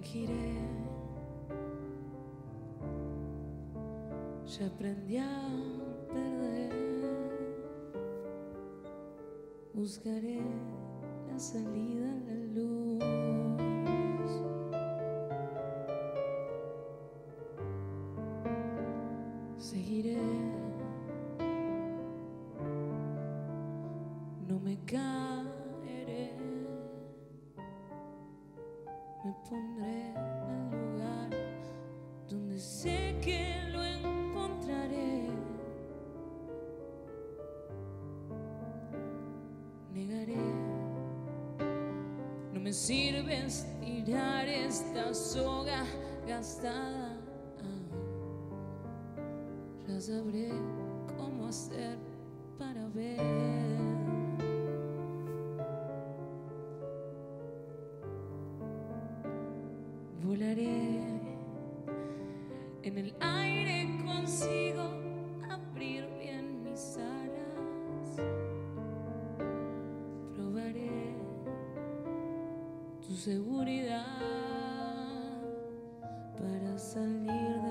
fingiré. Ya aprendí a perder. Buscaré la salida a la luz. Seguiré. No me caeré. Me pondré en lugar donde sé que lo encontraré. Negaré. No me sirve estirar esta soga gastada. Ya sabré cómo hacer para ver. volaré en el aire consigo abrir bien mis alas. Probaré tu seguridad para salir de